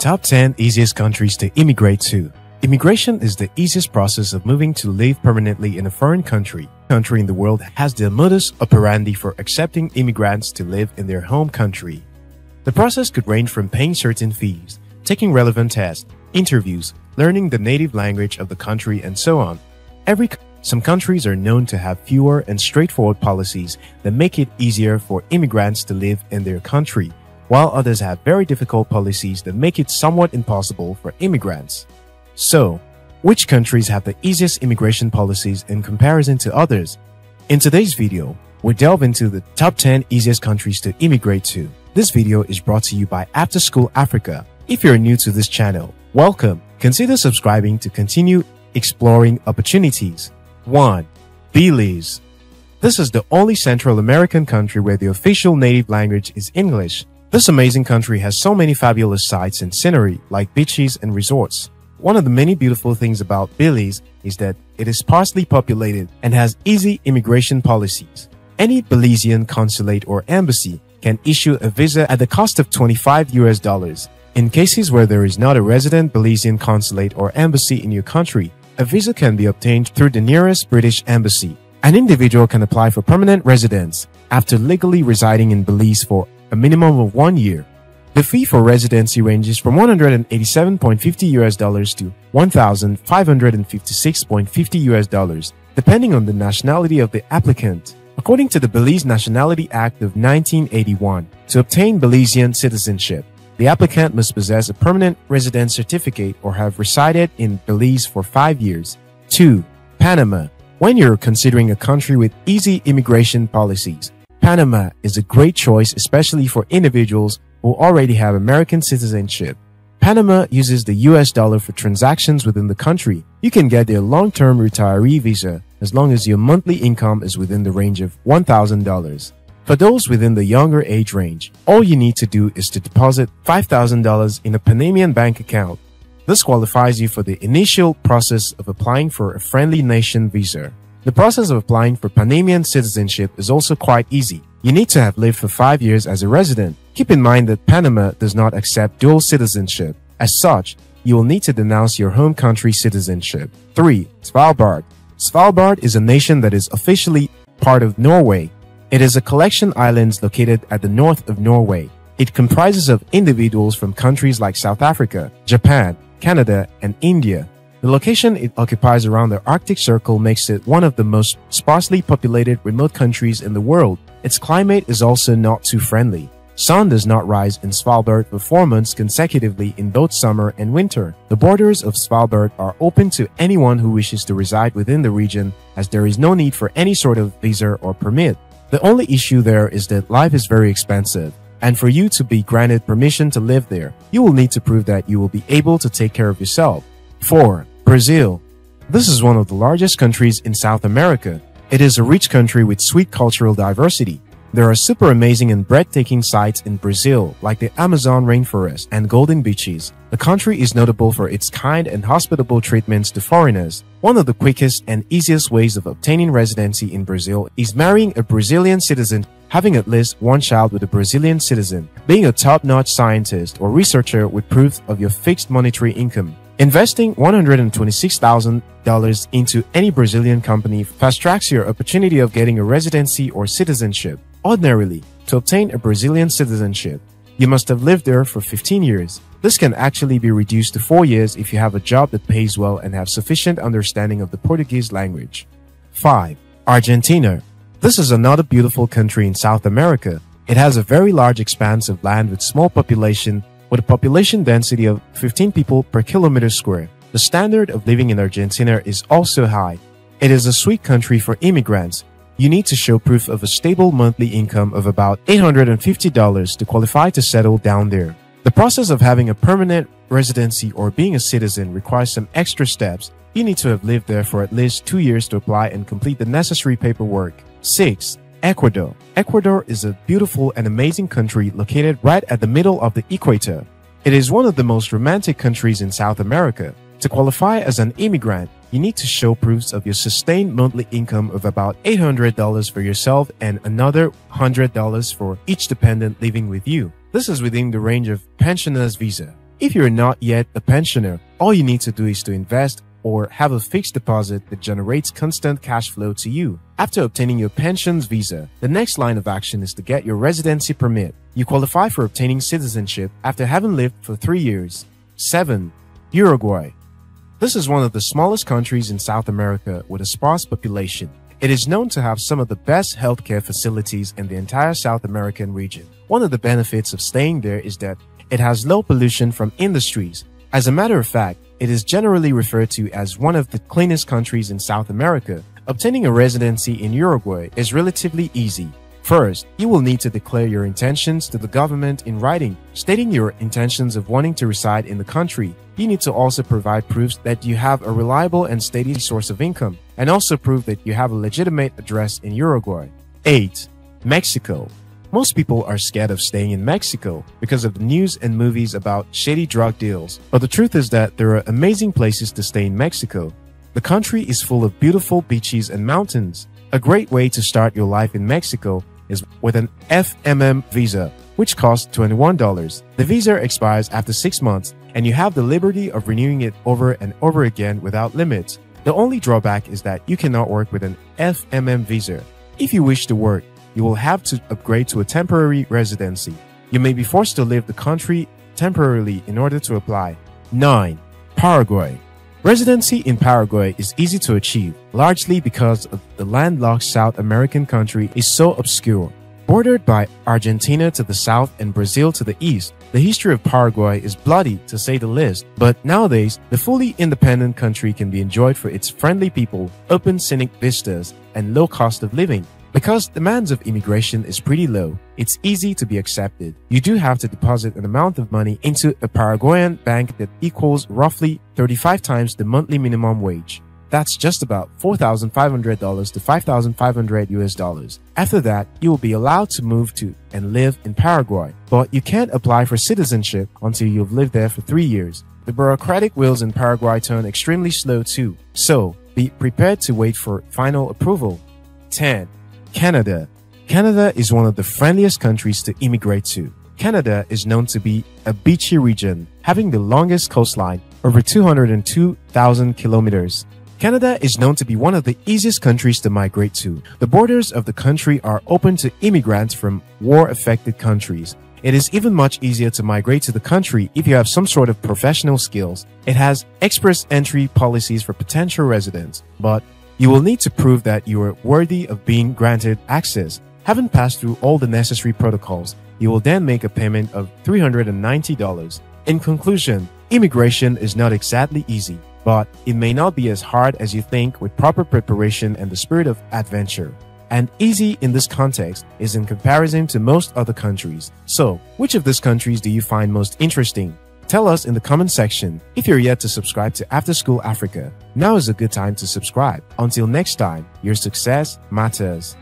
Top 10 easiest countries to immigrate to. Immigration is the easiest process of moving to live permanently in a foreign country. Country in the world has the modus operandi for accepting immigrants to live in their home country. The process could range from paying certain fees, taking relevant tests, interviews, learning the native language of the country, and so on. Every some countries are known to have fewer and straightforward policies that make it easier for immigrants to live in their country while others have very difficult policies that make it somewhat impossible for immigrants. So, which countries have the easiest immigration policies in comparison to others? In today's video, we delve into the top 10 easiest countries to immigrate to. This video is brought to you by After School Africa. If you're new to this channel, welcome. Consider subscribing to continue exploring opportunities. 1. Belize. This is the only Central American country where the official native language is English. This amazing country has so many fabulous sights and scenery, like beaches and resorts. One of the many beautiful things about Belize is that it is sparsely populated and has easy immigration policies. Any Belizean consulate or embassy can issue a visa at the cost of 25 US dollars. In cases where there is not a resident Belizean consulate or embassy in your country, a visa can be obtained through the nearest British embassy. An individual can apply for permanent residence after legally residing in Belize for a minimum of one year. The fee for residency ranges from 187.50 US dollars to 1,556.50 US dollars, depending on the nationality of the applicant. According to the Belize Nationality Act of 1981, to obtain Belizean citizenship, the applicant must possess a permanent residence certificate or have resided in Belize for five years. 2. Panama. When you're considering a country with easy immigration policies, Panama is a great choice, especially for individuals who already have American citizenship. Panama uses the US dollar for transactions within the country. You can get their long-term retiree visa as long as your monthly income is within the range of $1,000. For those within the younger age range, all you need to do is to deposit $5,000 in a Panamanian bank account. This qualifies you for the initial process of applying for a friendly nation visa. The process of applying for Panamanian citizenship is also quite easy. You need to have lived for five years as a resident. Keep in mind that Panama does not accept dual citizenship. As such, you will need to denounce your home country citizenship. 3. Svalbard. Svalbard is a nation that is officially part of Norway. It is a collection islands located at the north of Norway. It comprises of individuals from countries like South Africa, Japan, Canada, and India. The location it occupies around the Arctic Circle makes it one of the most sparsely populated remote countries in the world. Its climate is also not too friendly. Sun does not rise in Svalbard for four months consecutively in both summer and winter. The borders of Svalbard are open to anyone who wishes to reside within the region as there is no need for any sort of visa or permit. The only issue there is that life is very expensive. And for you to be granted permission to live there, you will need to prove that you will be able to take care of yourself. 4. Brazil. This is one of the largest countries in South America. It is a rich country with sweet cultural diversity. There are super amazing and breathtaking sights in Brazil, like the Amazon rainforest and golden beaches. The country is notable for its kind and hospitable treatments to foreigners. One of the quickest and easiest ways of obtaining residency in Brazil is marrying a Brazilian citizen, having at least one child with a Brazilian citizen, being a top-notch scientist or researcher with proof of your fixed monetary income, Investing $126,000 into any Brazilian company fast tracks your opportunity of getting a residency or citizenship. Ordinarily, to obtain a Brazilian citizenship, you must have lived there for 15 years. This can actually be reduced to 4 years if you have a job that pays well and have sufficient understanding of the Portuguese language. 5. Argentina. This is another beautiful country in South America. It has a very large expanse of land with small population with a population density of 15 people per kilometer square. The standard of living in Argentina is also high. It is a sweet country for immigrants. You need to show proof of a stable monthly income of about $850 to qualify to settle down there. The process of having a permanent residency or being a citizen requires some extra steps. You need to have lived there for at least two years to apply and complete the necessary paperwork. 6. Ecuador. Ecuador is a beautiful and amazing country located right at the middle of the equator. It is one of the most romantic countries in South America. To qualify as an immigrant, you need to show proofs of your sustained monthly income of about $800 for yourself and another $100 for each dependent living with you. This is within the range of pensioners visa. If you're not yet a pensioner, all you need to do is to invest or have a fixed deposit that generates constant cash flow to you. After obtaining your pensions visa, the next line of action is to get your residency permit. You qualify for obtaining citizenship after having lived for three years. 7. Uruguay. This is one of the smallest countries in South America with a sparse population. It is known to have some of the best healthcare facilities in the entire South American region. One of the benefits of staying there is that it has low pollution from industries. As a matter of fact, it is generally referred to as one of the cleanest countries in South America. Obtaining a residency in Uruguay is relatively easy. First, you will need to declare your intentions to the government in writing, stating your intentions of wanting to reside in the country. You need to also provide proofs that you have a reliable and steady source of income, and also prove that you have a legitimate address in Uruguay. 8. Mexico. Most people are scared of staying in Mexico because of the news and movies about shady drug deals. But the truth is that there are amazing places to stay in Mexico. The country is full of beautiful beaches and mountains. A great way to start your life in Mexico is with an FMM visa, which costs $21. The visa expires after six months, and you have the liberty of renewing it over and over again without limits. The only drawback is that you cannot work with an FMM visa. If you wish to work, you will have to upgrade to a temporary residency. You may be forced to leave the country temporarily in order to apply. 9. Paraguay. Residency in Paraguay is easy to achieve, largely because the landlocked South American country is so obscure. Bordered by Argentina to the south and Brazil to the east, the history of Paraguay is bloody to say the least, but nowadays, the fully independent country can be enjoyed for its friendly people, open scenic vistas, and low cost of living. Because demands of immigration is pretty low, it's easy to be accepted. You do have to deposit an amount of money into a Paraguayan bank that equals roughly 35 times the monthly minimum wage. That's just about $4,500 to 5,500 US dollars. After that, you will be allowed to move to and live in Paraguay, but you can't apply for citizenship until you've lived there for three years. The bureaucratic wheels in Paraguay turn extremely slow too, so be prepared to wait for final approval. 10. Canada. Canada is one of the friendliest countries to immigrate to. Canada is known to be a beachy region, having the longest coastline, over 202,000 kilometers. Canada is known to be one of the easiest countries to migrate to. The borders of the country are open to immigrants from war-affected countries. It is even much easier to migrate to the country if you have some sort of professional skills. It has express entry policies for potential residents, but you will need to prove that you are worthy of being granted access. Having passed through all the necessary protocols, you will then make a payment of $390. In conclusion, immigration is not exactly easy, but it may not be as hard as you think with proper preparation and the spirit of adventure. And easy in this context is in comparison to most other countries. So, which of these countries do you find most interesting? Tell us in the comment section. If you're yet to subscribe to After School Africa, now is a good time to subscribe. Until next time, your success matters.